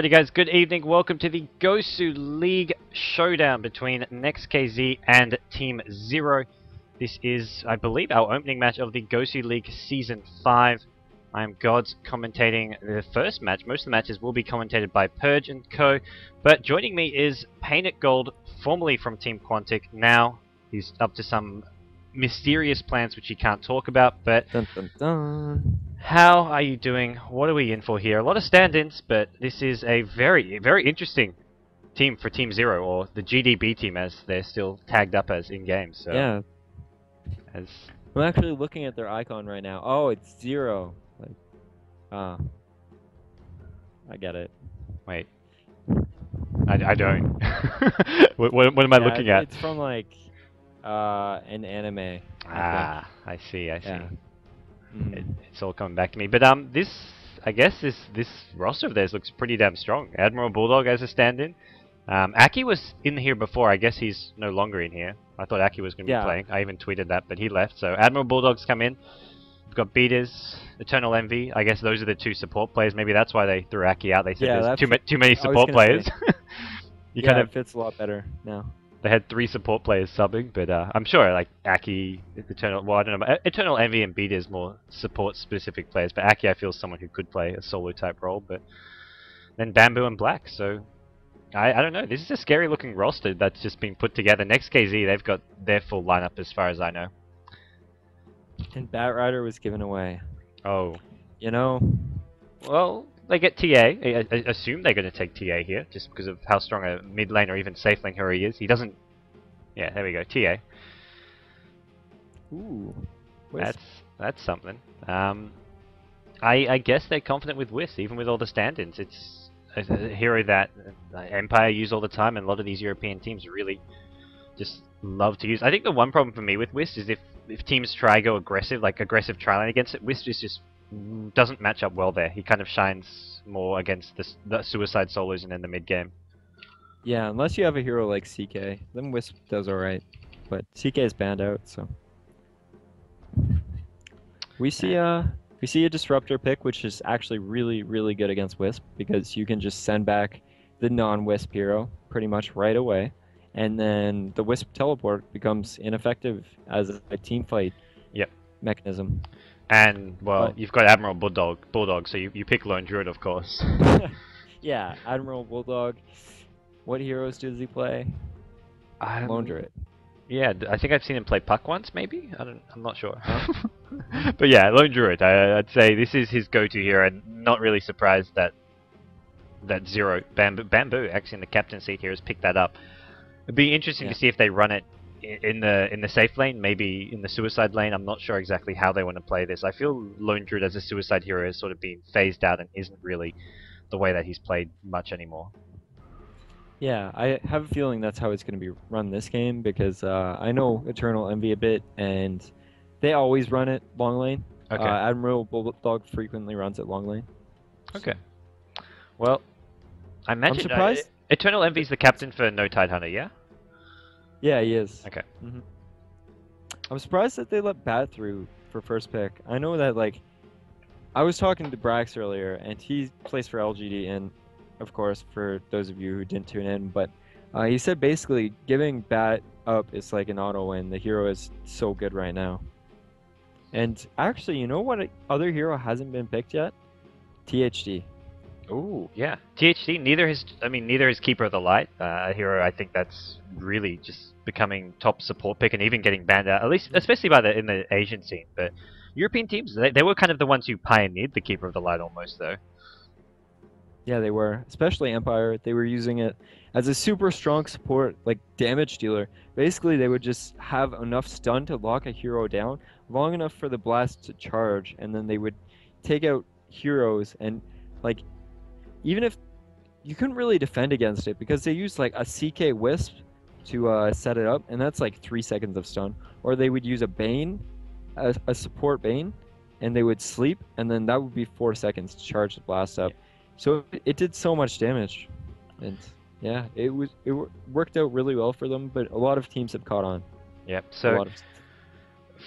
Alrighty guys, good evening. Welcome to the Gosu League Showdown between NextKZ and Team Zero. This is, I believe, our opening match of the Gosu League Season 5. I am GoDz commentating the first match. Most of the matches will be commentated by Purge and Co. But joining me is Painted Gold, formerly from Team Quantic. Now he's up to some mysterious plans which he can't talk about, but Dun, dun, dun. How are you doing? What are we in for here? A lot of stand-ins, but this is a very, very interesting team for Team Zero, or the GDB team as they're still tagged up as in-game. So, Yeah, as I'm actually looking at their icon right now. Oh, it's zero. Like, ah, I get it. wait, I, I don't. what, what, what am I Yeah, looking it- at? It's from like uh an anime. I think. Ah, I see, I see. Yeah. Mhm. It, it's all coming back to me. But um, this, I guess this this roster of theirs looks pretty damn strong. Admiral Bulldog as a stand-in. Um, Aki was in here before. I guess he's no longer in here. I thought Aki was going to Yeah. be playing. I even tweeted that, but he left. So Admiral Bulldog's come in. We've got Beaters, Eternal Envy. I guess those are the two support players. Maybe that's why they threw Aki out. They said Yeah, there's too, ma- too many support players. you yeah, kind of it fits a lot better now. They had three support players subbing, but uh, I'm sure like Aki, Eternal, well I don't know, E- Eternal Envy and Beat is more support specific players, but Aki I feel is someone who could play a solo type role, but then Bamboe and Black, so I, I don't know, this is a scary looking roster that's just been put together. Next KZ, they've got their full lineup as far as I know. And Bat Rider was given away. Oh, You know, well, they get TA. I, I assume they're going to take TA here, just because of how strong a mid lane or even safe lane hero he is. He doesn't, yeah, there we go, TA. ooh. That's that's something. Um, I I guess they're confident with Wisp, even with all the stand-ins. It's a, a hero that uh, Empire use all the time, and a lot of these European teams really just love to use. I think the one problem for me with Wisp is if if teams try to go aggressive, like aggressive tri-lane against it, Wisp is just doesn't match up well there. He kind of shines more against the, the suicide solos and in the mid game. yeah, unless you have a hero like CK, then Wisp does alright. But CK is banned out, so we see uh we see a disruptor pick, which is actually really really good against Wisp because you can just send back the non-Wisp hero pretty much right away, and then the Wisp teleport becomes ineffective as a team fight. Yep. Mechanism. And well, But- you've got Admiral Bulldog, Bulldog, so you, you pick Lone Druid, of course. yeah, Admiral Bulldog. What heroes does he play? Um, Lone Druid. Yeah, I think I've seen him play Puck once, maybe. I don't. I'm not sure. but yeah, Lone Druid. I, I'd say this is his go-to hero, and not really surprised that that Zero Bamboe, Bamboe actually in the captain seat here has picked that up. It'd be interesting Yeah. to see if they run it in the in the safe lane, maybe in the suicide lane. I'm not sure exactly how they want to play this. I feel Lone Druid as a suicide hero has sort of been phased out and isn't really the way that he's played much anymore. Yeah, I have a feeling that's how it's going to be run this game because uh, I know Eternal Envy a bit, and they always run it long lane. Okay. Uh, Admiral Bulldog frequently runs it long lane. Okay. Well, I imagine uh, surprised- Eternal Envy's the captain for No Tide Hunter, yeah? Yeah, he is. Okay. hmm I'm surprised that they let Bat through for first pick. I know that like, I was talking to Brax earlier, and he plays for LGD, and of course, for those of you who didn't tune in, but uh, he said basically giving Bat up is like an auto win. The hero is so good right now. And actually, you know what other hero hasn't been picked yet? THD. Ooh, yeah. THD, neither his, I mean, neither is Keeper of the Light, uh, a hero I think that's really just becoming top support pick and even getting banned out, at least, especially by the in the Asian scene. But European teams, they, they were kind of the ones who pioneered the Keeper of the Light almost, though. Yeah, they were. Especially Empire. They were using it as a super strong support, like damage dealer. Basically, they would just have enough stun to lock a hero down long enough for the blast to charge, and then they would take out heroes and like even if you couldn't really defend against it because they used like a CK Wisp to uh, set it up, and that's like three seconds of stun. Or they would use a Bane, a, a support Bane, and they would sleep, and then that would be four seconds to charge the blast up. So it, it did so much damage, and yeah, it was it worked out really well for them. But a lot of teams have caught on. Yep. a So lot of,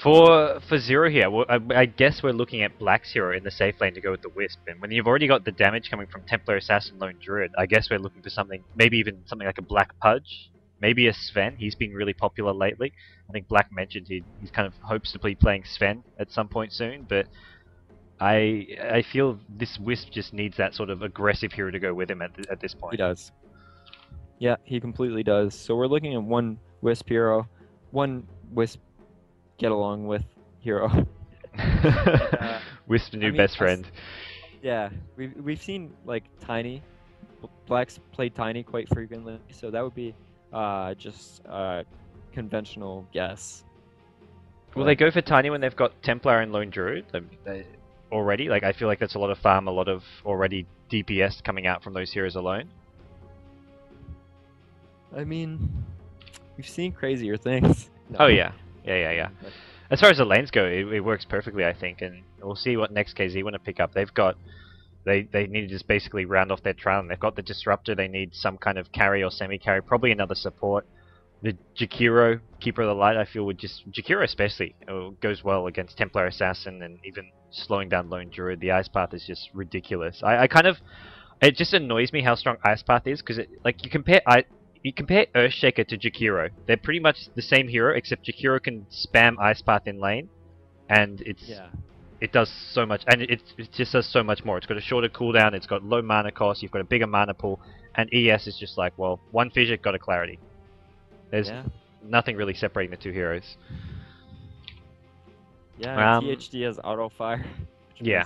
For for zero here, well, I, I guess we're looking at Black Zero in the safe lane to go with the Wisp, and when you've already got the damage coming from Templar Assassin, Lone Druid, I guess we're looking for something, maybe even something like a Black Pudge, maybe a Sven. He's been really popular lately. I think Black mentioned he he's kind of hopes to be playing Sven at some point soon, but I I feel this Wisp just needs that sort of aggressive hero to go with him at th- at this point. He does. Yeah, he completely does. So we're looking at one Wisp hero, one Wisp get along with hero. Wisp, the new I mean, best friend. yeah, we've we've seen like Tiny, Blacks play Tiny quite frequently, so that would be uh, just a conventional guess. Will they go for Tiny when they've got Templar and Lone Druid they- already? Like, I feel like that's a lot of farm, a lot of already DPS coming out from those heroes alone. I mean, we've seen crazier things. No. Oh yeah, yeah, yeah, yeah. But- As far as the lanes go, it, it works perfectly, I think, and we'll see what next KZ want to pick up. They've got, they they need to just basically round off their trial, and they've got the disruptor. They need some kind of carry or semi carry, probably another support. The Jakiro, Keeper of the Light, I feel would just Jakiro especially uh, goes well against Templar Assassin and even slowing down Lone Druid. The Ice Path is just ridiculous. I, I kind of, it just annoys me how strong Ice Path is because like you compare I. You compare Earthshaker to Jakiro. They're pretty much the same hero, except Jakiro can spam Ice Path in lane, and it's Yeah. it does so much, and it, it just does so much more. It's got a shorter cooldown, it's got low mana cost, you've got a bigger mana pool, and ES is just like, well, one fissure, got a clarity. There's Yeah. nothing really separating the two heroes. Yeah. Um, THD has auto fire. which yeah.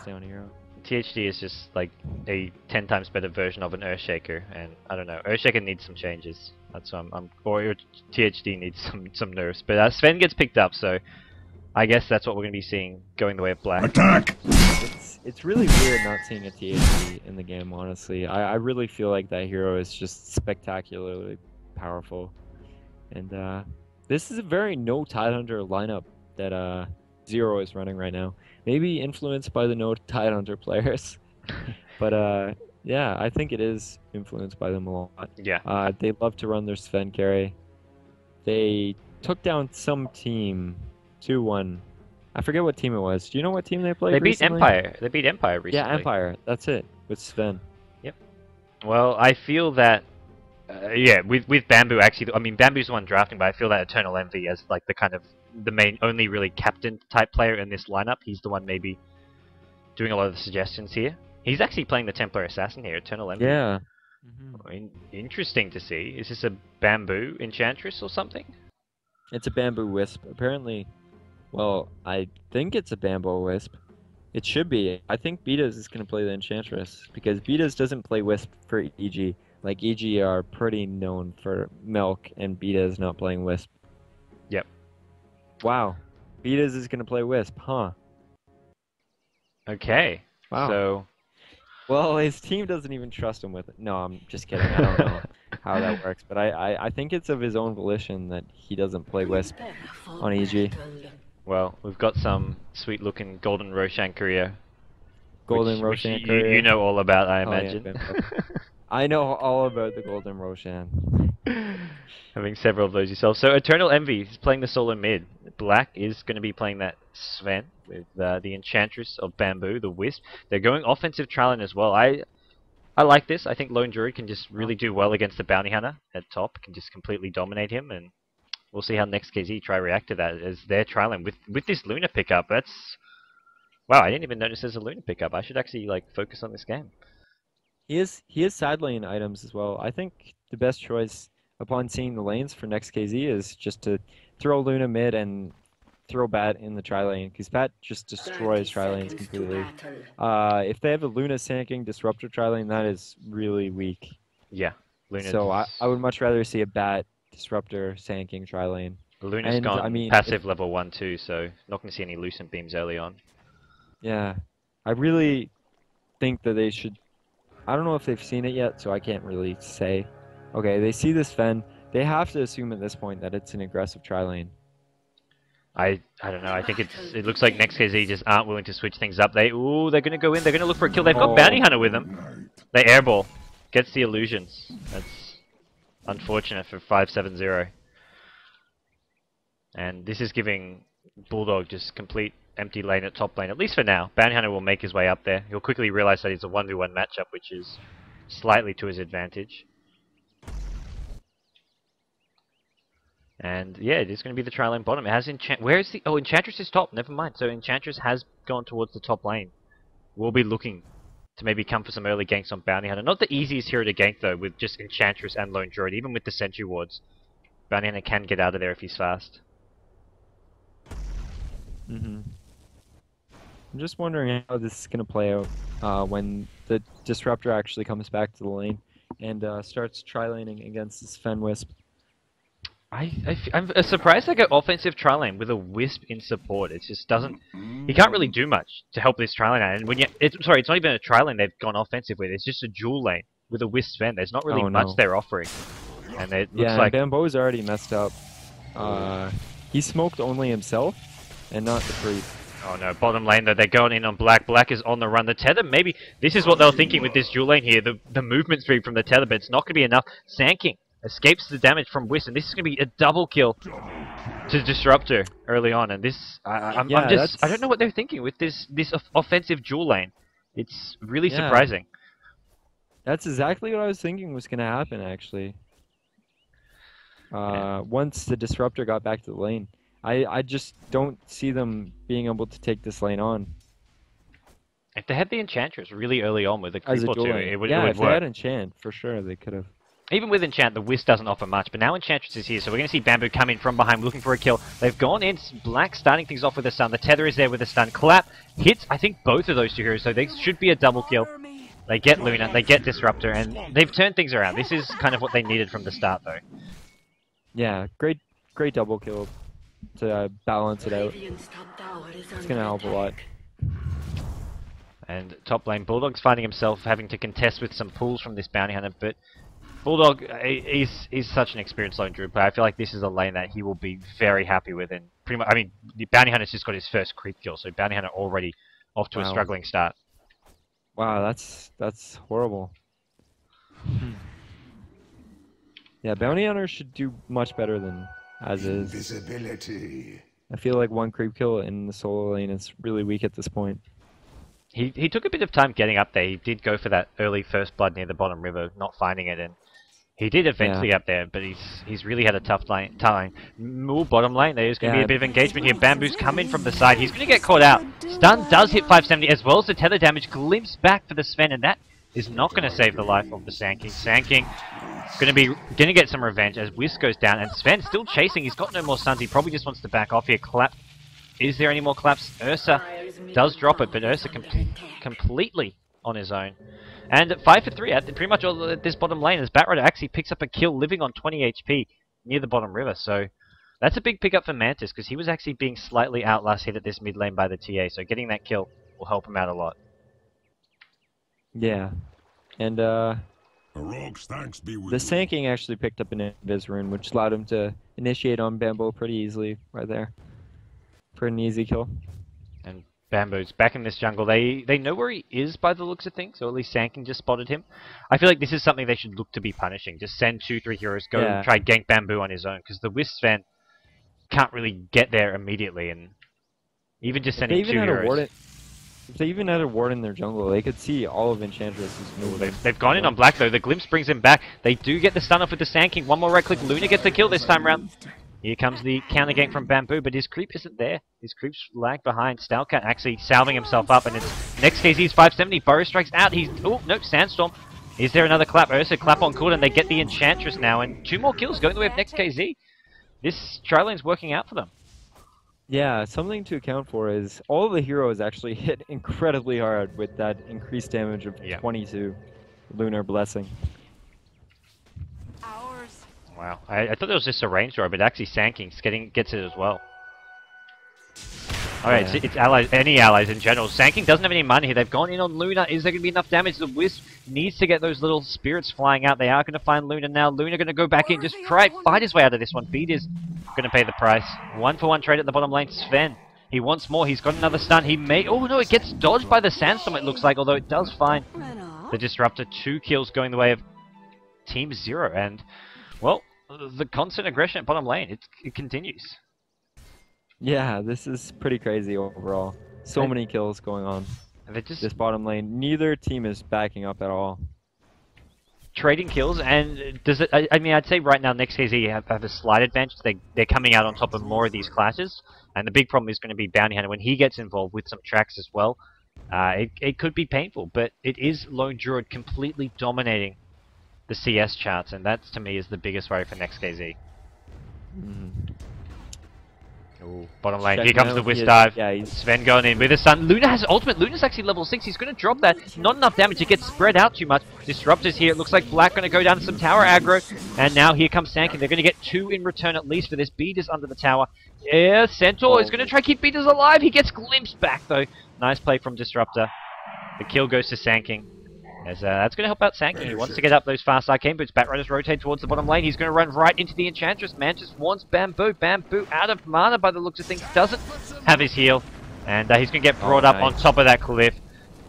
Brings down hero. THD is just like a ten times better version of an Earthshaker, and I don't know, Earthshaker needs some changes. That's what I'm, I'm or THD needs some some nerfs. But uh, Sven gets picked up, so I guess that's what we're gonna be seeing going the way of Black. Attack! It's it's really weird not seeing a THD in the game. Honestly, I I really feel like that hero is just spectacularly powerful, and uh, this is a very no Tidehunter lineup that uh Zero is running right now. Maybe influenced by the no Tidehunter players, but uh yeah, I think it is influenced by them a lot. Yeah. Uh, they love to run their Sven carry. They took down some team, two one. I forget what team it was. Do you know what team they played? They beat recently? Empire. They beat Empire recently. Yeah, Empire. That's it. With Sven. Yep. Well, I feel that, uh, yeah, with with Bamboe actually, I mean Bamboe's the one drafting, but I feel that Eternal Envy as like the kind of the main, only really captain type player in this lineup. He's the one maybe doing a lot of the suggestions here. He's actually playing the Templar Assassin here, Eternal Envy. Yeah. Mm-hmm. In- interesting to see. Is this a Bamboe Enchantress or something? It's a bamboe wisp. Apparently, well, I think it's a bamboe wisp. It should be. I think Betas is going to play the Enchantress because Betas doesn't play wisp for EG. Like EG are pretty known for milk, and Betas not playing wisp. Yep. Wow. Betas is going to play wisp, huh? Okay. Wow. So Well, his team doesn't even trust him with it. No, I'm just kidding. I don't know how that works, but I, I, I think it's of his own volition that he doesn't play Wisp on EG. well, we've got some sweet looking golden Roshan courier. Golden which, Roshan which you, courier. you know all about, I Oh, yeah, imagine. Bamboe. I know all about the Golden Roshan. Having several of those yourself. So Eternal Envy is playing the solo mid. Black is going to be playing that Sven with uh, the Enchantress of Bamboe, the Wisp. They're going offensive tri lane as well. I I like this. I think Lone Druid can just really do well against the Bounty Hunter at top. Can just completely dominate him, and we'll see how next KZ try react to that as they're Trallin with with this Luna pickup. That's wow. I didn't even notice there's a Luna pickup. I should actually like focus on this game. He is he is side lane items as well. I think the best choice upon seeing the lanes for next KZ is just to throw Luna mid and throw Bat in the tri lane because Bat just destroys tri lanes completely. Uh, if they have a Luna Sand King disruptor tri lane, that is really weak. Yeah, Luna. So I, I would much rather see a Bat disruptor Sand King tri lane. Luna's and, gone I mean, passive if- level one too, so not going to see any lucent beams early on. Yeah, I really think that they should. I don't know if they've seen it yet, so I can't really say. Okay, they see this Sven. They have to assume at this point that it's an aggressive tri lane. I I don't know. I think it's it looks like next KZ just aren't willing to switch things up. They ooh they're gonna go in. They're gonna look for a kill. They've got Oh. Bounty Hunter with them. They airball gets the illusions. That's unfortunate for five seven zero. And this is giving Bulldog just complete empty lane at top lane, at least for now. Bounty Hunter will make his way up there. He'll quickly realize that it's a 1v1 matchup, which is slightly to his advantage. And yeah, it is going to be the tri lane bottom. It has enchant. Where is the? Oh, Enchantress is top. Never mind. So Enchantress has gone towards the top lane. We'll be looking to maybe come for some early ganks on Bounty Hunter. Not the easiest hero to gank though, with just Enchantress and Lone Druid. Even with the Sentry wards, Bounty Hunter can get out of there if he's fast. Mm-hmm. I'm just wondering how this is going to play out uh, when the Disruptor actually comes back to the lane and uh, starts tri-laning against this Sven Wisp. I, I am surprised they go offensive tri-lane with a Wisp in support. It just doesn't... He can't really do much to help this tri-lane out. And when you... It's, sorry, it's not even a tri-lane they've gone offensive with. It's just a dual lane with a Wisp Sven. There's not really Oh, much no. they're offering. And it looks Yeah, like... Bamboe's already messed up. Uh, he smoked only himself and not the creep. Oh no, bottom lane though, they're going in on Black. Black is on the run. The tether, maybe, this is what they were thinking with this dual lane here. The, the movement speed from the tether, but it's not going to be enough. Sand King escapes the damage from Wisp, and this is going to be a double kill to Disruptor early on. And this, I, I'm, Yeah, I'm just, I don't know what they're thinking with this, this offensive dual lane. It's really Yeah. surprising. That's exactly what I was thinking was going to happen, actually. Uh, once the Disruptor got back to the lane. I, I just don't see them being able to take this lane on If they had the Enchantress really early on with the as creep or two, it would, yeah, it would if work. they had Enchant, for sure they could have. Even with Enchant, the Wisp doesn't offer much, but now Enchantress is here, so we're going to see Bamboe come in from behind looking for a kill. They've gone in, Black starting things off with a stun. The Tether is there with a stun. Clap hits, I think, both of those two heroes, so they should be a double kill. They get Luna, they get Disruptor, and they've turned things around. This is kind of what they needed from the start, though. Yeah, great, great double kill to uh, balance it out. It's It's gonna help a lot. And top lane, Bulldog's finding himself having to contest with some pulls from this Bounty Hunter, but Bulldog uh, is is such an experienced lone druid player. I feel like this is a lane that he will be very happy with, and pretty much. I mean, the Bounty Hunter's just got his first creep kill, so Bounty Hunter already off to a struggling start. Wow, that's that's horrible. yeah, bounty hunter should do much better than as is. Invisibility. I feel like one creep kill in the solo lane is really weak at this point. He he took a bit of time getting up there. He did go for that early first blood near the bottom river, not finding it, and he did eventually up there. But he's he's really had a tough lane, time. More bottom lane. There's going to be a bit of engagement here. Bamboe's coming from the side. He's going to get caught out. Stun does hit 570 as well as the tether damage. Glimpse back for the Sven, and that is not going to save the life of the Sand King. Sand King going to be going to get some revenge as Wisp goes down, and Sven still chasing. He's got no more stuns. He probably just wants to back off here. Clap. Is there any more claps? Ursa does drop it, but Ursa com completely on his own. And at 5 for 3 at pretty much all this bottom lane as Batrider actually picks up a kill living on 20 HP near the bottom river. So that's a big pickup for Mantis because he was actually being slightly outlast hit at this mid lane by the TA. So getting that kill will help him out a lot. Yeah, and uh, A rogue's thanks be with the you. Sand actually picked up an Invis rune, which allowed him to initiate on Bamboe pretty easily right there for an easy kill. And Bamboe's back in this jungle. They they know where he is by the looks of things, or at least Sand King just spotted him. I feel like this is something they should look to be punishing. Just send two, three heroes, go Yeah. try gank Bamboe on his own, because the Wisp fan can't really get there immediately, and even just If they sending even two had a heroes. ward, in, if they even had a ward in their jungle, they could see all of Enchantress's moves. They've, they've gone in on black though. The glimpse brings him back. They do get the stun off with the Sand King. One more right click. Luna gets the kill this time round. Here comes the counter gank from Bamboe, but his creep isn't there. His creep's lag behind. Stalcat actually salving himself up, and it's next KZ's 570. Burrow strikes out. He's oh nope, Sandstorm. Is there another clap? Ursa clap on cooldown. They get the Enchantress now, and two more kills going the way of next KZ. This tri lane's working out for them. Yeah, something to account for is all of the heroes actually hit incredibly hard with that increased damage of Yeah. 22 Lunar Blessing. Ours. Wow, I, I thought it was just a range throw, but actually Sand King's getting gets it as well. Alright, Yeah. it's, it's allies, any allies in general. Sand King doesn't have any money here. They've gone in on Luna. Is there going to be enough damage? The Wisp needs to get those little spirits flying out. They are going to find Luna now. Luna going to go back in, just try fight his way out of this one. Beat is going to pay the price. One for one trade at the bottom lane. Sven, he wants more. He's got another stun. He may. Oh no, it gets dodged by the sandstorm. It looks like, although it does find the Disruptor. Two kills going the way of Team Zero, and well, the constant aggression at bottom lane it, it continues. Yeah, this is pretty crazy overall. So I- many kills going on just this bottom lane. Neither team is backing up at all. trading kills, and does it? I, I mean, I'd say right now, next KZ have, have a slight advantage. They they're coming out on top of more of these clashes, and the big problem is going to be Bounty Hunter when he gets involved with some tracks as well. Uh, it it could be painful, but it is Lone Druid completely dominating the CS charts, and that to me is the biggest worry for next KZ. Mhm. Ooh, bottom lane, Check here comes the he Wisp dive. Yeah, Sven going in with his son. Luna has ultimate. Luna's actually level 6. He's going to drop that. Not enough damage. It gets spread out too much. Disruptors here. It looks like Black going to go down to some tower aggro. And now here comes Sand King. They're going to get two in return at least for this. Beaters under the tower. Yeah, Centaur is going to try to keep Beaters alive. He gets glimpsed back though. Nice play from Disruptor. The kill goes to Sand King. As, uh, that's going to help out Sand King. He wants to get up those fast arcane boots. Batriders rotate towards the bottom lane. He's going to run right into the Enchantress. Mantis wants Bamboe. Bamboe out of mana by the looks of things. Doesn't have his heal. And uh, he's going to get brought Oh, up on top of that cliff.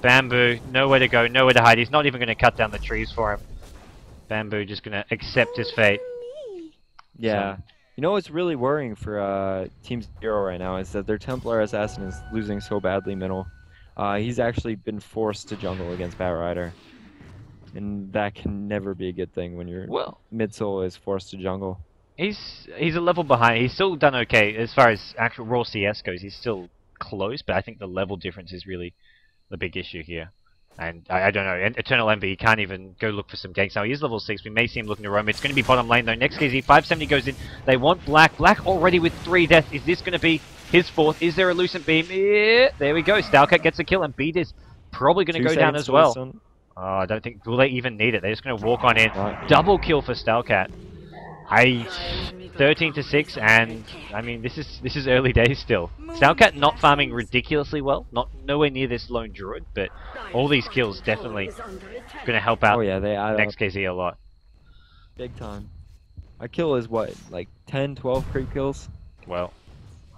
Bamboe, nowhere to go, nowhere to hide. He's not even going to cut down the trees for him. Bamboe just going to accept his fate. Yeah. You know what's really worrying for uh, Team Zero right now is that their Templar Assassin is losing so badly middle. Uh, he's actually been forced to jungle against Batrider. And that can never be a good thing when your Well, mid solo is forced to jungle. he's he's a level behind. He's still done okay as far as actual raw CS goes. He's still close, but I think the level difference is really the big issue here. And I, I don't know. Eternal Envy, can't even go look for some ganks now. He is level 6. We may see him looking to roam. It's going to be bottom lane though. Next KZ, 570 goes in. They want Black. Black already with 3 deaths. Is this going to be his fourth? Is there a Lucent Beam? Yeah, there we go. Stalcat gets a kill and Beat is probably going to go down as well. listen. Oh, I don't think... Will they even need it? They're just going to walk on in. Not- Double kill for Stalcat. I 13 to 6 and I mean this is this is early days still. Stalcat not farming ridiculously well, not nowhere near this lone druid, but all these kills definitely gonna help out Oh yeah, they add up next KZ a lot. big time. A kill is what, like 10, 12 creep kills? Well,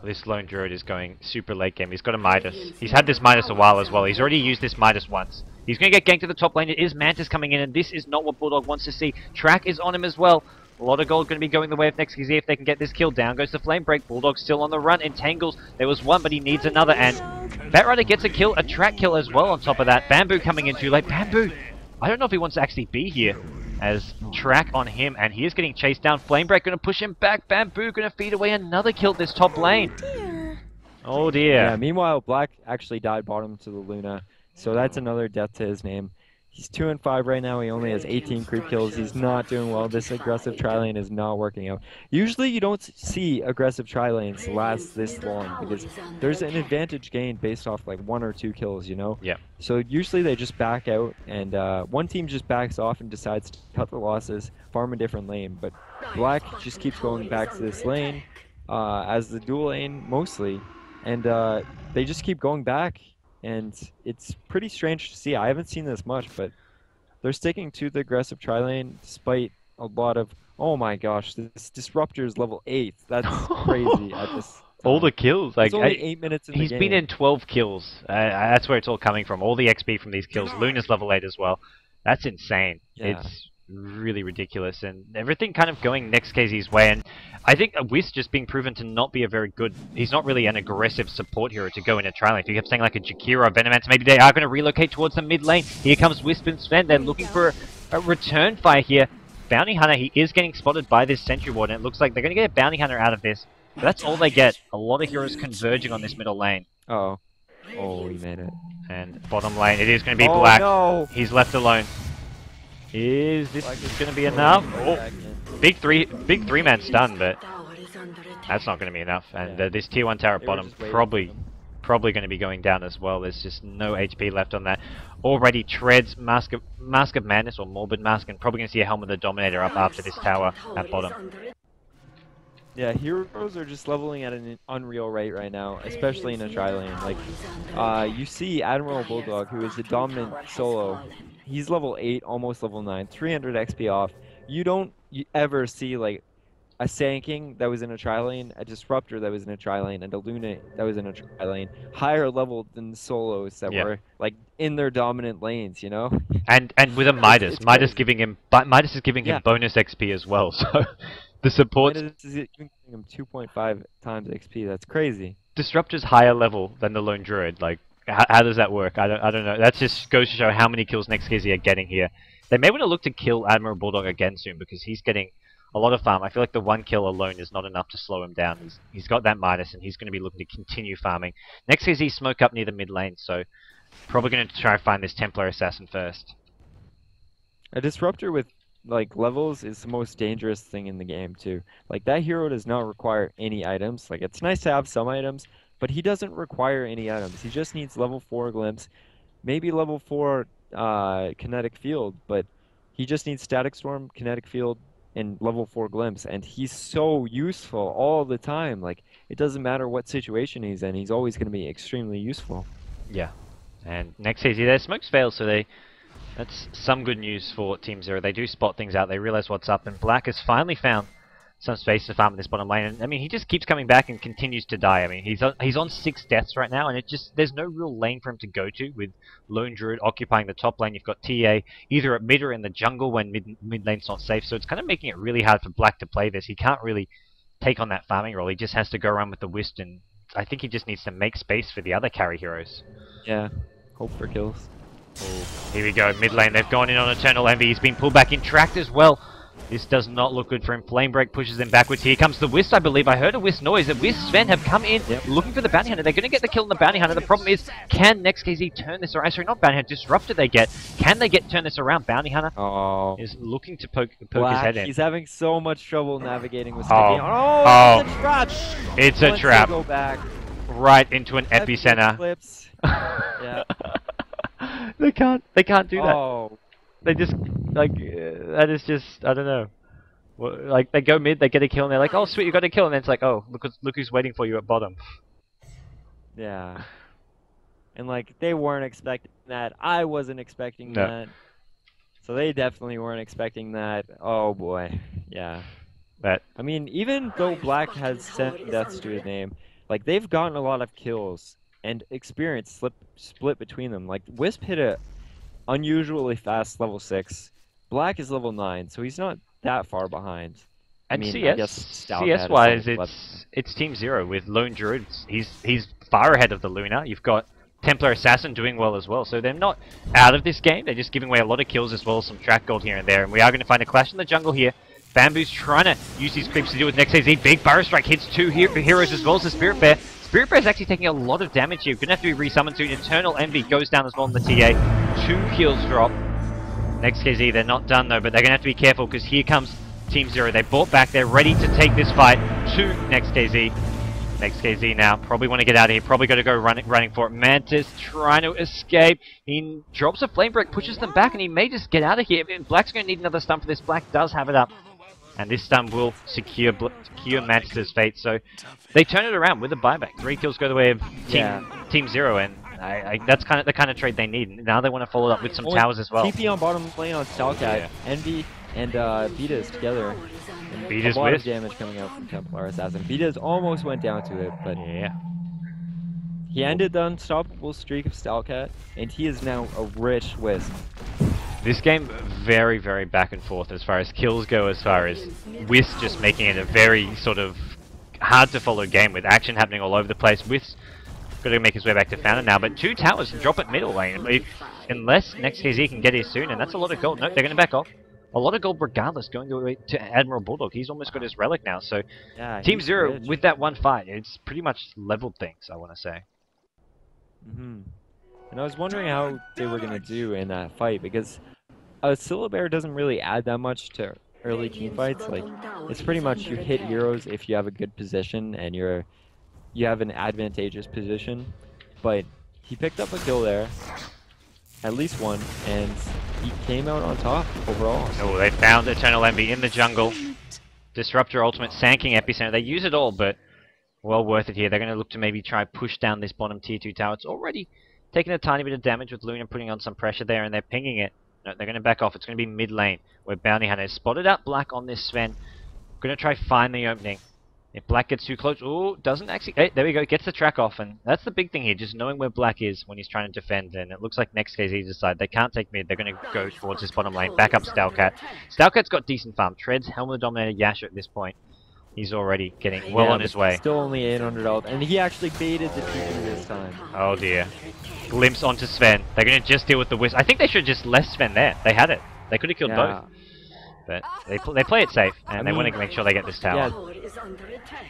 this lone druid is going super late game. He's got a Midas. He's had this Midas a while as well. He's already used this Midas once. He's going to get ganked to the top lane. It is Mantis coming in, and this is not what Bulldog wants to see. Track is on him as well. A lot of gold going to be going the way of next KZ if they can get this kill. Down goes the Flame Break. Bulldog still on the run. Entangles. There was one, but he needs another, and Batrider gets a kill, a track kill as well on top of that. Bamboe coming in too late. Bamboe, I don't know if he wants to actually be here as track on him, and he is getting chased down. Flamebreak going to push him back. Bamboo going to feed away another kill this top lane. Oh dear. Oh, yeah. dear. Meanwhile, Black actually died bottom to the Luna, so that's another death to his name. He's two and five right now. He only has 18 creep kills. He's not doing well. This aggressive tri lane is not working out. Usually, you don't see aggressive tri lanes last this long because there's an advantage gained based off like one or two kills. You know. Yeah. So usually they just back out, and uh, one team just backs off and decides to cut the losses, farm a different lane. But Black just keeps going back to this lane uh, as the dual lane mostly, and uh, they just keep going back, and it's pretty strange to see. I haven't seen this much, but they're sticking to the aggressive tri lane despite a lot of. Oh my gosh, this disruptor is level eight. That's crazy at this. All the kills, like it's only I- eight minutes in the he's game. been in 12 kills. Uh, that's where it's all coming from. All the XP from these kills. Luna's level 8 as well. That's insane. Yeah. It's really ridiculous, and everything kind of going next KZ's way. And I think Wisp just being proven to not be a very good. He's not really an aggressive support hero to go in a tri. If you kept saying like a Jakiro or Venomancer, maybe they are going to relocate towards the mid lane. Here comes Wisp and Sven. They're looking for a, a return fire here. Bounty Hunter, he is getting spotted by this Sentry Ward, and it looks like they're going to get a Bounty Hunter out of this. But that's all they get. A lot of heroes converging on this middle lane. Oh. Oh, he made it. And bottom lane, it is going to be oh, Black. no! He's left alone. Is this going to be enough? Oh, big three, big three man stun, but that's not going to be enough. And Yeah. uh, this tier one tower at bottom probably, probably going to be going down as well. There's just no HP left on that. Already treads Mask of Mask of Madness or Morbid Mask, and probably going to see a Helm of the Dominator up after this tower at bottom. Yeah, heroes are just leveling at an unreal rate right now, especially in a tri lane. Like, uh, you see Admiral Bulldog, who is a dominant solo. He's level 8, almost level 9, 300 XP off. You don't ever see, like, a Sand King that was in a tri lane, a Disruptor that was in a tri lane, and a Luna that was in a tri lane higher level than solos that Yeah. were, like, in their dominant lanes, you know? And and with a Midas, it's Midas crazy. giving him, but Midas is giving Yeah. him bonus XP as well. So The support is even giving him 2.5 times XP. That's crazy. Disruptor's higher level than the Lone Druid. Like, how, how does that work? I don't, I don't know. That just goes to show how many kills Next KZ are getting here. They may want to look to kill Admiral Bulldog again soon because he's getting a lot of farm. I feel like the one kill alone is not enough to slow him down. He's, he's got that Midas and he's going to be looking to continue farming. Next smoke up near the mid lane, so probably going to try and find this Templar Assassin first. A disruptor with like levels is the most dangerous thing in the game too. Like that hero does not require any items. Like it's nice to have some items, but he doesn't require any items. He just needs level four glimpse, maybe level four uh, kinetic field, but he just needs static storm, kinetic field, and level four glimpse, and he's so useful all the time. Like it doesn't matter what situation he's in, he's always going to be extremely useful. Yeah. And next KZ, their smokes fail, so they that's some good news for Team Zero. They do spot things out. They realize what's up, and Black has finally found some space to farm in this bottom lane. And I mean, he just keeps coming back and continues to die. I mean, he's on, he's on six deaths right now, and it just there's no real lane for him to go to with Lone Druid occupying the top lane. You've got TA either at mid or in the jungle when mid mid lane's not safe. So it's kind of making it really hard for Black to play this. He can't really take on that farming role. He just has to go around with the Wisp, and I think he just needs to make space for the other carry heroes. Yeah, hope for kills. Here we go, mid lane. They've gone in on Eternal Envy. He's been pulled back in tracked as well. This does not look good for him. Flame Break pushes them backwards. Here comes the Wisp, I believe. I heard a Wisp noise. The Wisp Sven have come in Yep. looking for the Bounty Hunter. They're going to get the kill on the Bounty Hunter. The problem is, can Next KZ turn this around? Sorry, not Bounty Hunter, Disruptor they get. Can they get turn this around? Bounty Hunter Oh. is looking to poke, poke his head in. he's having so much trouble navigating with Oh. Oh, Oh. it's a trap! It's a Once trap. Go back. Right into an epicenter. Clips. Yeah. They can't. They can't do that. Oh, They just like uh, that is just I don't know. Well, like they go mid, they get a kill, and they're like, "Oh, sweet, you got a kill," and then it's like, "Oh, look, look who's waiting for you at bottom." yeah. And like they weren't expecting that. I wasn't expecting No. that. So they definitely weren't expecting that. Oh boy. Yeah. But I mean, even though Black has sent deaths to his name, like they've gotten a lot of kills and experience slip split between them. Like Wisp hit a unusually fast level six. Black is level nine, so he's not that far behind. I and mean, CS, CS wise, it's it's Team Zero with Lone Druid. He's he's far ahead of the Luna. You've got Templar Assassin doing well as well, so they're not out of this game. They're just giving away a lot of kills as well as some track gold here and there. And we are going to find a clash in the jungle here. Bamboe's trying to use these creeps to deal with next KZ. Big Burrow Strike hits two he heroes as well as the Spirit Bear. Bear is actually taking a lot of damage here. To have to be resummoned soon. Eternal Envy goes down as well on the TA. Two kills drop. Next KZ, they're not done though, but they're going to have to be careful because here comes Team Zero. They bought back. They're ready to take this fight to Next KZ. Next KZ now. Probably want to get out of here. Probably got to go running, running for it. Mantis trying to escape. He drops a flame break, pushes them back, and he may just get out of here. Black's going to need another stun for this. Black does have it up. And this stun will secure secure Mantis's fate. So they turn it around with a buyback. Three kills go the way of Team Yeah. Team Zero, and I, I, that's kind of the kind of trade they need. Now they want to follow it up with some Only towers as well. TP on bottom lane on Stalcat, Yeah. Envy, and uh, Vita's together. And Vita's a lot with- of damage coming out from Templar Assassin. Vita's almost went down to it, but Yeah. he ended the unstoppable streak of Stalcat, and he is now a rich Wisp. This game very, very back and forth as far as kills go, as far as Wisp just making it a very sort of hard to follow game with action happening all over the place. Wisp got to make his way back to Fountain now, but two towers drop at middle lane. If, unless next KZ can get here soon, and that's a lot of gold. No, they're going to back off. A lot of gold regardless going away to Admiral Bulldog. He's almost got his relic now, so Yeah, Team Zero, rich. with that one fight, it's pretty much leveled things, I want to say. Mm hmm And I was wondering how they were gonna do in that fight because a Syllabear doesn't really add that much to early team fights. Like it's pretty much you hit heroes if you have a good position and you're you have an advantageous position. But he picked up a kill there, at least one, and he came out on top overall. Oh, they found Eternal Envy in the jungle. Disruptor Ultimate, Sand King Epicenter. They use it all, but well worth it here. They're going to look to maybe try push down this bottom tier 2 tower. It's already taking a tiny bit of damage with Luna putting on some pressure there, and they're pinging it. No, they're going to back off. It's going to be mid lane, where Bounty Hunter spotted out Black on this Sven. Going to try find the opening. If Black gets too close, oh, doesn't actually. Hey, there we go. Gets the track off, and that's the big thing here. Just knowing where Black is when he's trying to defend. And it looks like next KZ decide they can't take mid. They're going to go towards this bottom lane. Back up Stalcat. Stalcat's got decent farm. Treads Helmet Dominator Yasha at this point. He's already getting well Yeah, on his way. Still only 800 health, and he actually baited the TP this time. Oh dear. Glimpse onto Sven. They're going to just deal with the wisp. I think they should just left Sven there. They had it. They could have killed Yeah. both. But they pl they play it safe, and they want to make sure they get this tower. Yeah,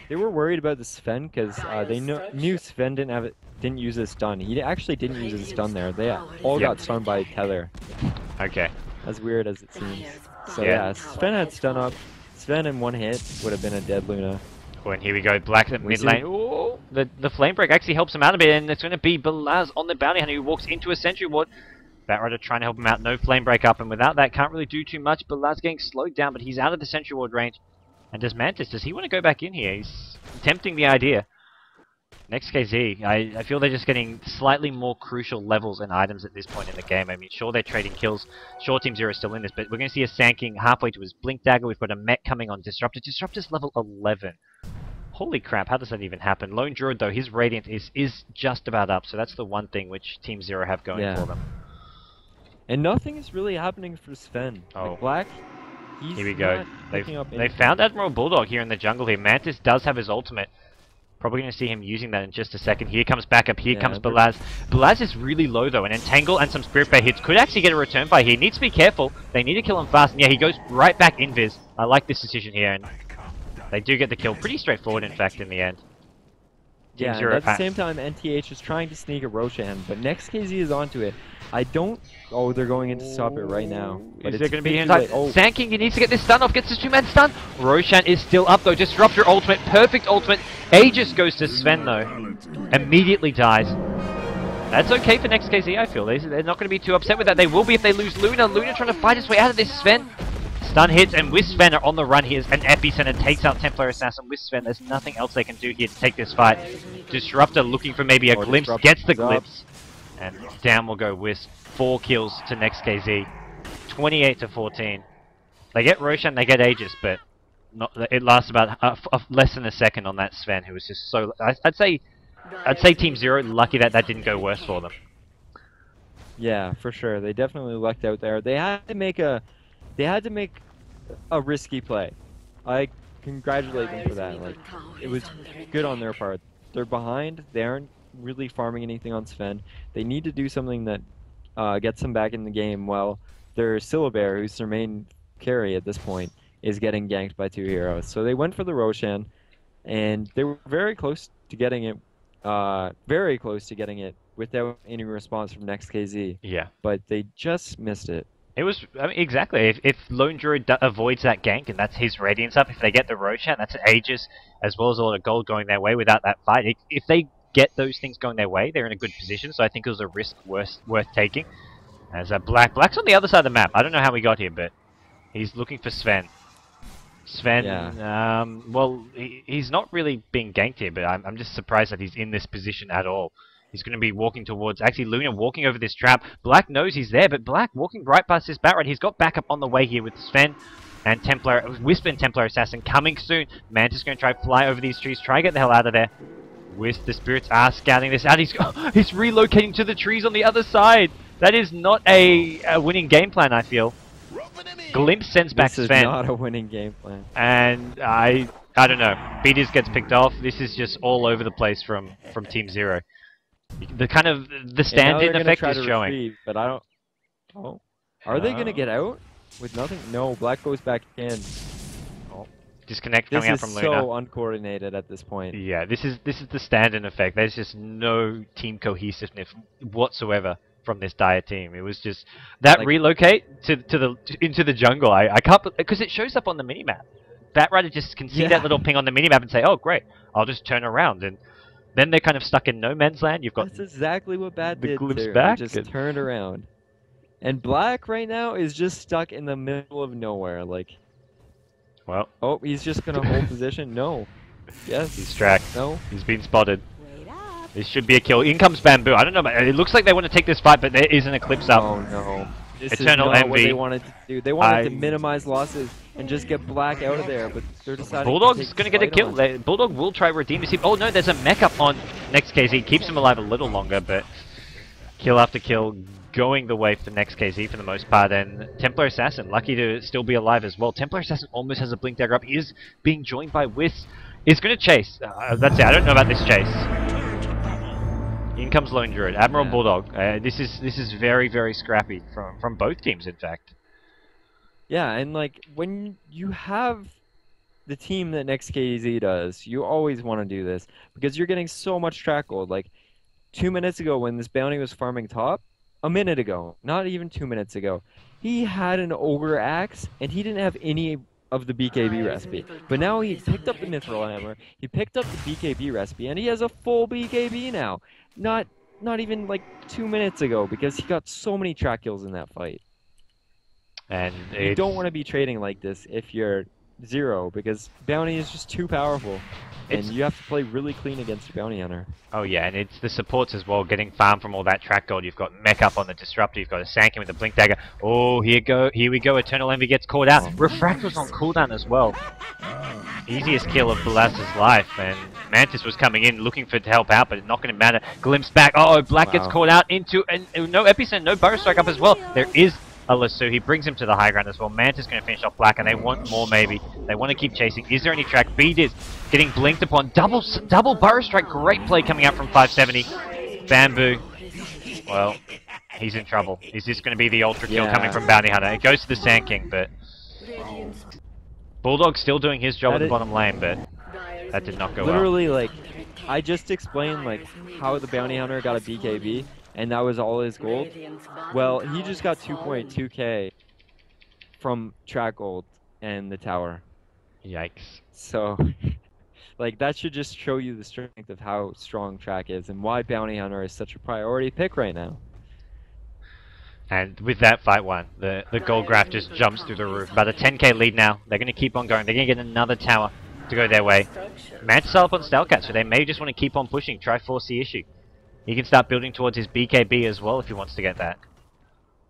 They were worried about the Sven because uh, they kno- knew Sven didn't have it, didn't use his stun. He actually didn't use his stun there. They all Yep. got stunned by Tether. Okay. As weird as it seems. So Yeah. yeah, Sven had stun up. Sven in one hit would have been a dead Luna. Oh, and here we go. Black at mid lane. Ooh, the the flame break actually helps him out a bit, and it's going to be Belaz on the bounty hunter who walks into a sentry ward. Batrider trying to help him out. No flame break up, and without that, can't really do too much. Belaz getting slowed down, but he's out of the sentry ward range. And does Mantis? Does he want to go back in here? He's tempting the idea. Next KZ, I, I feel they're just getting slightly more crucial levels and items at this point in the game. I mean, sure they're trading kills, sure Team Zero is still in this, but we're going to see a Sand King halfway to his Blink Dagger. We've got a Met coming on Disruptor. Disruptor's level 11. Holy crap, how does that even happen? Lone Druid, though, his Radiant is, is just about up, so that's the one thing which Team Zero have going Yeah. for them. And nothing is really happening for Sven. Oh. Like Black, he's Here we go. They've, up they found Admiral Bulldog here in the jungle here. Mantis does have his ultimate. Probably going to see him using that in just a second. Here comes backup. Here Yeah, comes but- Balaz. Balaz is really low though, and Entangle and some Spirit Bear hits could actually get a return by here. Needs to be careful. They need to kill him fast. And yeah, he goes right back invis. I like this decision here, and they do get the kill. Pretty straightforward, in fact, in the end. Team Yeah, Zero at the same time, NTH is trying to sneak a Roshan, but next KZ is onto it. I don't. Oh, they're going in to stop it right now. Oh, but Is there it's going to be too in time? Oh, Sand King, he needs to get this stun off, gets his two-man stun. Roshan is still up though. Disruptor ultimate, perfect ultimate. Aegis goes to Sven though. Immediately dies. That's okay for next KZ, I feel. They- They're not going to be too upset with that. They will be if they lose Luna. Luna trying to fight his way out of this Sven. Stun hits, and with Sven are on the run here. An Epicenter takes out Templar Assassin. With Sven, there's nothing else they can do here to take this fight. Disruptor looking for maybe a Or glimpse, gets the glimpse. And down will go Wisp. Four kills to next KZ. 28 to 14. They get Roshan, they get Aegis, but not, it lasts about uh, a, a- uh, less than a second on that Sven, who was just so. I, I'd say, I'd say Team Zero lucky that that didn't go worse for them. yeah, for sure. They definitely lucked out there. They had to make a. They had to make a risky play. I congratulate them for that. Like, it was good on their part. They're behind. They aren't really farming anything on Sven. They need to do something that uh, gets them back in the game. While their Syllabear, who's their main carry at this point, is getting ganked by two heroes. So they went for the Roshan, and they were very close to getting it. Uh, very close to getting it without any response from Next KZ, Yeah. but they just missed it. It was I mean, exactly. If, if Lone Druid d- avoids that gank and that's his Radiance up, if they get the Roshan, that's Aegis, as well as a lot of gold going their way without that fight. If, if they get those things going their way, they're in a good position. So I think it was a risk worth worth taking. As a Black, Black's on the other side of the map. I don't know how we got here, but he's looking for Sven. Sven, Yeah. um, well, he, he's not really being ganked here, but I'm, I'm just surprised that he's in this position at all. He's going to be walking towards, actually Luna walking over this trap. Black knows he's there, but Black walking right past this Batrider. He's got backup on the way here with Sven and Templar, Wisp and Templar Assassin coming soon. Mantis going to try fly over these trees, try get the hell out of there. Wisp, the spirits are scouting this out. He's, oh, he's relocating to the trees on the other side. That is not a, a winning game plan, I feel. Glimpse sends back this is Sven not a winning game plan. and I I don't know. Beaters gets picked off. This is just all over the place from from Team Zero. The kind of the stand-in effect is showing. retreat, but I don't. Oh, are they gonna Oh. get out with nothing? No, Black goes back in. Oh. Disconnect This coming out is so uncoordinated at this point. Yeah, this is this is the stand-in effect. There's just no team cohesiveness whatsoever from this dire team. It was just that Like- relocate to to the to, into the jungle. I I can't because it shows up on the minimap. Batrider just can see Yeah. that little ping on the minimap and say, "Oh, great, I'll just turn around." And then they're kind of stuck in no man's land. You've got That's exactly what Bad the did. glimpse there. back They just and- turned around. And Black right now is just stuck in the middle of nowhere. Like, well, oh, he's just gonna hold position. No. Yes. he's tracked. No. He's been spotted. Wait up! This should be a kill. In comes Bamboe. I don't know, but it looks like they want to take this fight, but there is an Eclipse up. Oh no. This Eternal is not what Envy. they wanted to do. They wanted to minimize losses and just get Black out of there, but They're deciding. Bulldog's to going to get a kill. on. Bulldog will try redeem his hip. Oh no, there's a mech up on next KZ. Keeps him alive a little longer, but kill after kill going the way for next KZ for the most part. And Templar Assassin, lucky to still be alive as well. Templar Assassin almost has a blink dagger up. Is being joined by Wisp. Is going to chase. Uh, that's it. I don't know about this chase. In comes Lone Druid, Admiral Yeah. Bulldog. Uh, this is this is very very scrappy from from both teams, in fact. Yeah, and like when you have the team that next KZ does, you always want to do this because you're getting so much track gold. Like two minutes ago when this bounty was farming top, a minute ago, not even two minutes ago, he had an ogre axe and he didn't have any of the BKB recipe. But now he picked up the mithril hammer, he picked up the BKB recipe, and he has a full BKB now. Not not even like two minutes ago because he got so many track kills in that fight. And You don't want to be trading like this if you're zero because bounty is just too powerful. And you have to play really clean against bounty hunter. Oh yeah, and it's the supports as well, getting farm from all that track gold. You've got Mech up on the Disruptor, you've got a Sand King with a Blink Dagger. Oh, here go, here we go, Eternal Envy gets caught out. Refract was on cooldown as well. Easiest kill of Balas's life, and Mantis was coming in looking for to help out, but it's not going to matter. Glimpse back, oh, Black gets Wow. caught out into, and uh, no Epicenter, no Burrow Strike up as well. There is a he brings him to the high ground as well. Mantis is going to finish off Black, and they want more maybe. They want to keep chasing. Is there any track? Beat is getting blinked upon. Double double Burrow Strike, great play coming out from 570. Bamboe, well, he's in trouble. Is this going to be the ultra kill Yeah. coming from Bounty Hunter? It goes to the Sand King, but Bulldog's still doing his job That at the bottom lane, but that did not go well. Literally, like, I just explained like how the bounty hunter got a BKB, and that was all his gold. Well, he just got 2.2k from track gold and the tower. Yikes. So, like, that should just show you the strength of how strong track is and why bounty hunter is such a priority pick right now. And with that fight one, the, the gold graph just jumps through the roof. About a 10k lead now. They're going to keep on going. They're going to get another tower to go their way. Mantis up on Stalcat, so they may just want to keep on pushing, try force the issue. He can start building towards his BKB as well if he wants to get that.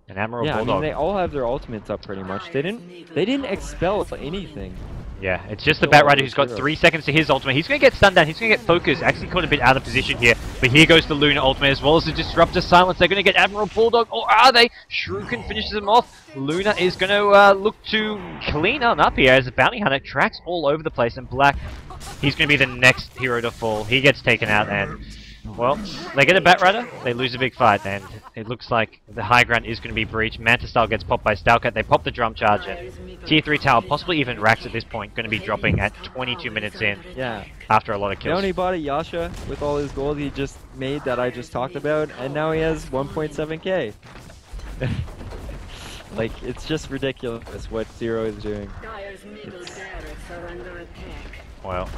And Admiral yeah, I mean they all have their ultimates up pretty much. They didn't they didn't expel anything. Yeah, it's just the Batrider who's got three seconds to his ultimate. He's going to get stunned down. He's going to get focused. Actually caught a bit out of position here. But here goes the Luna ultimate as well as the Disruptor Silence. They're going to get Admiral Bulldog. Or are they? Shuriken finishes him off. Luna is going to uh, look to clean on up here as the Bounty Hunter tracks all over the place. And Black, he's going to be the next hero to fall. He gets taken out and... Well, they get a bat Batrider, they lose a big fight, and it looks like the high ground is going to be breached. Manta Style gets popped by Stalcat, they pop the drum charge, and Tier 3 tower, possibly even Rax at this point, going to be dropping at 22 minutes in Yeah. after a lot of kills. Bounty bought a Yasha with all his gold he just made that I just talked about, and now he has 1.7k. like, it's just ridiculous what Zero is doing. It's- barracks are under attack. Well,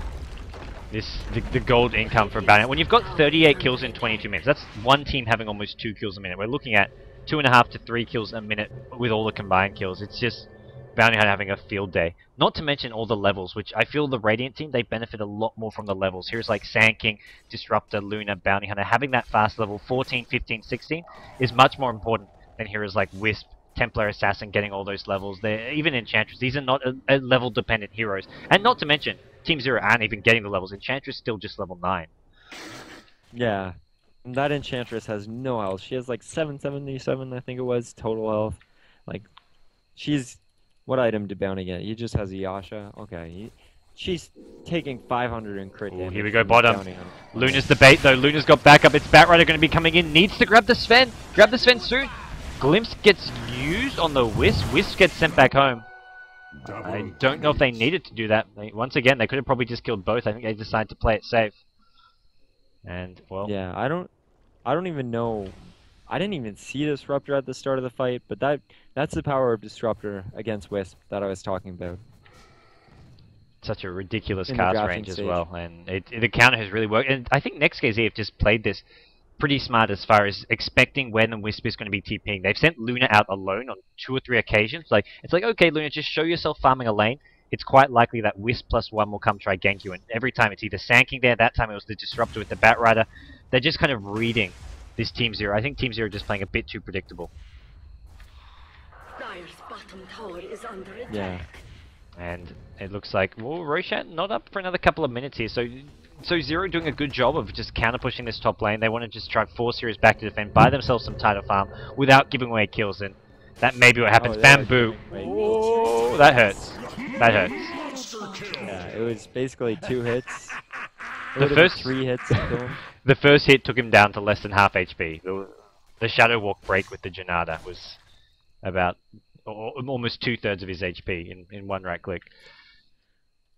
this the, the gold income for Bounty. When you've got 38 kills in 22 minutes, that's one team having almost two kills a minute. We're looking at two and a half to three kills a minute with all the combined kills. It's just Bounty Hunter having a field day. Not to mention all the levels, which I feel the Radiant team, they benefit a lot more from the levels. Here's like Sand King, Disruptor, Luna, Bounty Hunter. Having that fast level 14, 15, 16 is much more important than heroes like Wisp, Templar Assassin getting all those levels. They're, even Enchantress, these are not a, a level dependent heroes. And not to mention, Team Zero aren't even getting the levels. Enchantress still just level 9. Yeah. That Enchantress has no health. She has like 777, I think it was, total health. Like, she's. What item did Bounty get? He just has a Yasha. Okay. He, she's taking 500 in crit Ooh, damage. here we go, bottom. Luna's the bait though. Luna's got backup. It's Batrider going to be coming in. Needs to grab the Sven. Grab the Sven soon. Glimpse gets used on the Wisp. Wisp gets sent back home. I don't know if they needed to do that. They, once again, they could have probably just killed both. I think they decided to play it safe. And, well, Yeah, I don't I don't even know I didn't even see Disruptor at the start of the fight, but that that's the power of Disruptor against Wisp that I was talking about. such a ridiculous In cast drafting range as well. And it, the counter has really worked. And I think Next KZ have just played this pretty smart as far as expecting when the Wisp is going to be TPing. They've sent Luna out alone on two or three occasions. Like It's like, okay, Luna, just show yourself farming a lane. It's quite likely that Wisp plus one will come try gank you. And every time it's either Sand King there, that time it was the Disruptor with the Batrider. They're just kind of reading this Team Zero. I think Team Zero are just playing a bit too predictable. Dire's bottom tower is under attack. Yeah. And it looks like well, Roshan not up for another couple of minutes here. So, so Zero doing a good job of just counter pushing this top lane. They want to just try to force Heroes back to defend, buy themselves some title farm without giving away kills. And that may be what happens. Oh, Bamboe. giving Oh, that hurts. That hurts. Yeah, it was basically two hits. It The first- three hits to kill him. The first hit took him down to less than half HP. The, the Shadow Walk break with the Jinada was about almost two thirds of his HP in, in one right click.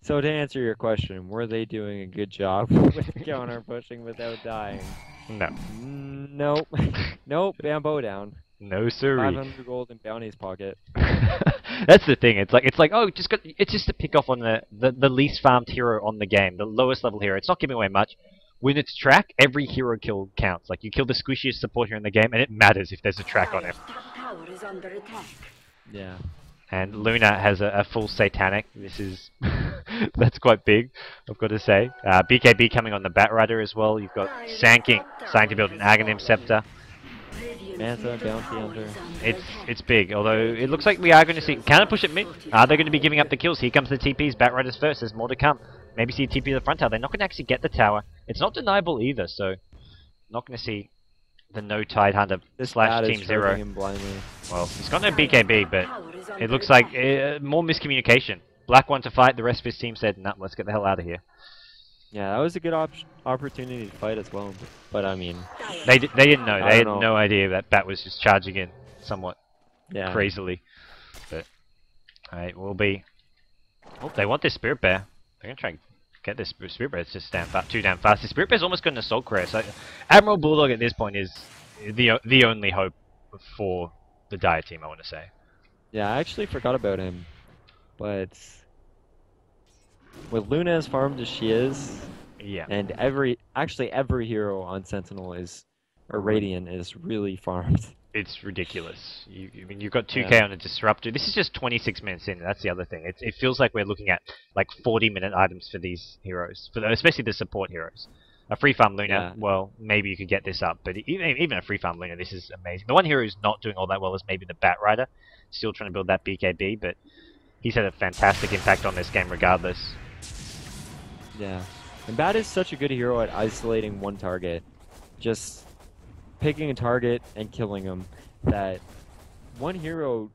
So to answer your question, were they doing a good job with counter pushing without dying? No. Nope. nope. Bamboe down. No siree. 500 gold in Bounty's pocket. That's the thing. It's like it's like oh, just got it's just to pick off on the, the the least farmed hero on the game, the lowest level hero. It's not giving away much. When it's track, every hero kill counts. Like you kill the squishiest support hero in the game, and it matters if there's a track on him. Top tower is under attack. Yeah. And Luna has a, a full satanic. This is that's quite big, I've got to say. Uh, BKB coming on the Batrider as well. You've got Sand King starting to build an Aghanim Scepter. Manta, Bounty Hunter. It's it's big, although it looks like we are going to see counter push it mid. Are they going to be giving up the kills? Here comes the TPs, Batriders first. There's more to come. Maybe see a TP to the front tower. They're not going to actually get the tower. It's not deniable either, so not going to see the no Tide Hunter This slash Team Zero. Well, he's got no BKB, but it looks like uh, more miscommunication. Black wanted to fight. The rest of his team said, "No, let's get the hell out of here." Yeah, that was a good op- opportunity to fight as well. But I mean, They d- they didn't know. They had know. no idea that Bat was just charging in somewhat yeah. crazily. But alright, we'll be. Oh, they want this Spirit Bear. They're gonna try and get this Spirit Bear. It's just damn fa- too damn fast. The Spirit Bear's almost got an Assault Cuirass. So Admiral Bulldog at this point is the o- the only hope for the Dire team. I want to say. Yeah, I actually forgot about him. But with Luna as farmed as she is, Yeah. and every actually every hero on Sentinel is or Radiant is really farmed. It's ridiculous. You, I mean, you've got 2k Yeah. on a disruptor. This is just 26 minutes in. That's the other thing. It, it feels like we're looking at like 40 minute items for these heroes, for the, especially the support heroes. A free farm Luna, Yeah. well, maybe you could get this up, but even even a free farm Luna, this is amazing. The one hero who's not doing all that well is maybe the Bat Rider, still trying to build that BKB, but he's had a fantastic impact on this game regardless. Yeah. And Bat is such a good hero at isolating one target. Just picking a target and killing him. That one hero,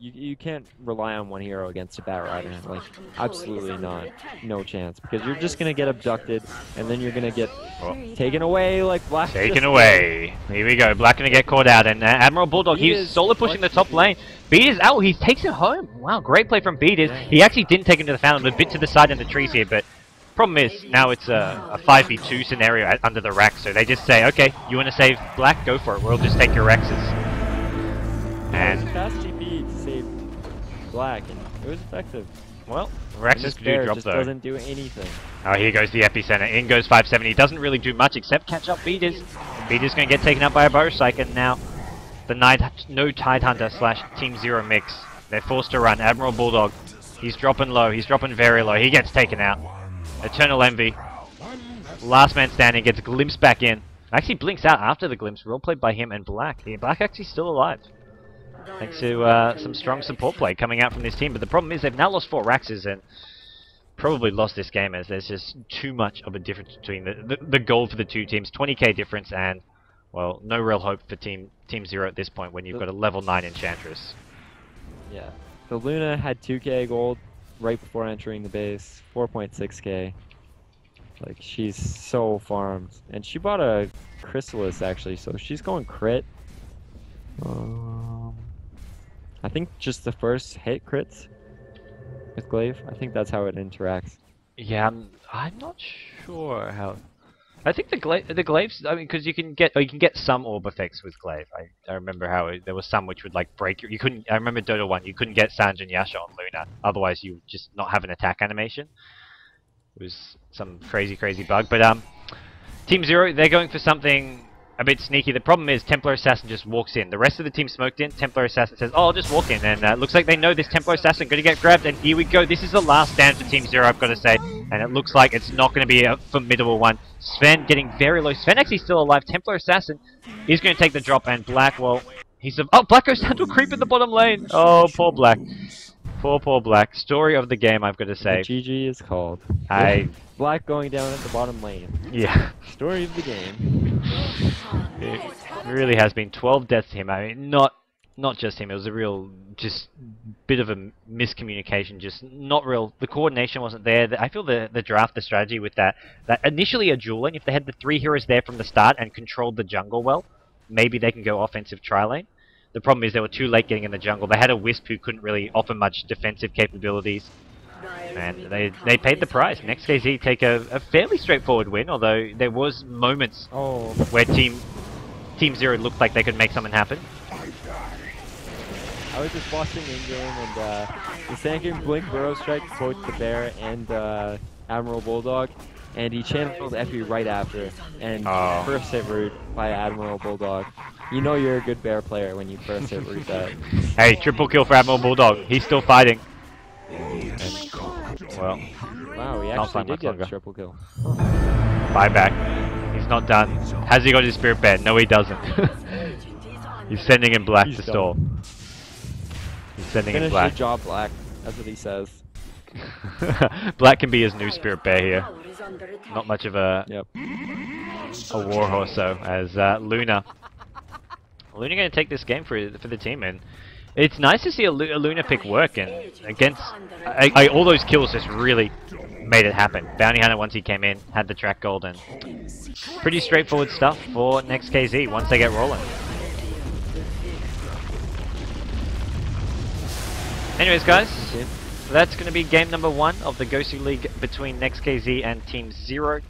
you, you can't rely on one hero against a Bat Rider. Like, absolutely not. No chance. Because you're just going to get abducted, and then you're going to get Well, taken away like Black. Taken away. Here we go. Black gonna get caught out, and uh, Admiral Bulldog. Beat He's solo pushing the top to lane. Beat is out. He takes it home. Wow, great play from Beat is. He actually didn't take him to the fountain, but a bit to the side in the trees here. But problem is now it's a, a 5v2 scenario at, under the rack. So they just say, okay, you want to save Black? Go for it. We'll just take your Raxes. And Black, and it was effective. well, And Raxes do drop just though. doesn't do anything. Oh, here goes the epicenter. In goes 570. Doesn't really do much except catch up Beaters. Beaters going to get taken out by a Bow and now the Night, no Tide Hunter slash Team Zero mix. They're forced to run. Admiral Bulldog. He's dropping low. He's dropping very low. He gets taken out. Eternal Envy. Last man standing gets glimpsed back in. Actually blinks out after the glimpse. Role played by him and Black. Yeah, Black actually still alive. Thanks to uh, some strong support play coming out from this team. But the problem is they've now lost four Raxes and probably lost this game as there's just too much of a difference between the, the, the goal for the two teams. 20k difference and, well, no real hope for Team Team Zero at this point when you've got a level 9 Enchantress. Yeah. So Luna had 2k gold right before entering the base, 4.6k. Like she's so farmed, and she bought a Crystalys actually, so she's going crit. Um, I think just the first hit crits with Glaive. I think that's how it interacts. Yeah, I'm, I'm not sure how... I think the gla the glaives. I mean, because you can get you can get some orb effects with glaive. I, I remember how it, there was some which would like break your. You couldn't. I remember Dota one. You couldn't get Sanj and Yasha on Luna. Otherwise, you would just not have an attack animation. It was some crazy crazy bug. But um, Team Zero they're going for something a bit sneaky. The problem is Templar Assassin just walks in. The rest of the team smoked in. Templar Assassin says, "Oh, I'll just walk in," and uh, looks like they know this Templar Assassin going to get grabbed. And here we go. This is the last stand for Team Zero. I've got to say, and it looks like it's not going to be a formidable one. Sven getting very low. Sven actually still alive. Templar Assassin is going to take the drop, and Black, well, he's a oh Black goes down to a creep in the bottom lane. Oh, poor Black. Poor, poor Black. Story of the game, I've got to The say. GG is called. I, Black going down at the bottom lane. yeah. Story of the game. It really has been 12 deaths to him. I mean, not not just him. It was a real, just bit of a miscommunication. Just not real. The coordination wasn't there. I feel the the draft, the strategy with that, that initially a dueling. If they had the three heroes there from the start and controlled the jungle well, maybe they can go offensive tri lane. The problem is they were too late getting in the jungle. They had a Wisp who couldn't really offer much defensive capabilities, and they they paid the price. Next KZ take a, a fairly straightforward win, although there was moments Oh, where Team Team Zero looked like they could make something happen. I was just watching in game and uh, the Sand King Blink Burrow Strike both the Bear and uh, Admiral Bulldog, and he channeled Effie right after, and Oh. first hit root by Admiral Bulldog. You know you're a good Bear player when you first hit root that. Hey, triple kill for Admiral Bulldog. He's still fighting. Well, Wow, he Not actually did get longer. a triple kill. Bye He's not done. Has he got his spirit bear? No, he doesn't. He's sending in black He's to done. stall. He's sending in Finish black. job, Black. That's what he says. black can be his new spirit bear here. Tower is under attack. Not much of a Yep. a warhorse though, as uh, Luna. Luna going to take this game for for the team, and it's nice to see a, Lu- a Luna pick work. And against I, I, all those kills, just really made it happen. Bounty Hunter once he came in had the track golden. pretty straightforward stuff for next KZ once they get rolling. Anyways, guys, that's going to be game number one of the Gosu League between Next KZ and Team Zero.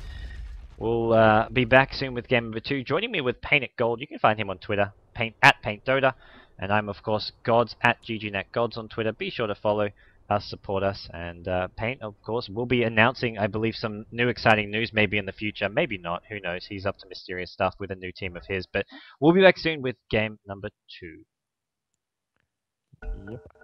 We'll uh, be back soon with game number two. Joining me with Paint at Gold, you can find him on Twitter, Paint at Paint Dota, and I'm of course GoDz at GGNet GoDz on Twitter. Be sure to follow us, support us, and uh, Paint, of course, will be announcing, I believe, some new exciting news maybe in the future, maybe not. Who knows? He's up to mysterious stuff with a new team of his, but we'll be back soon with game number two. Yep.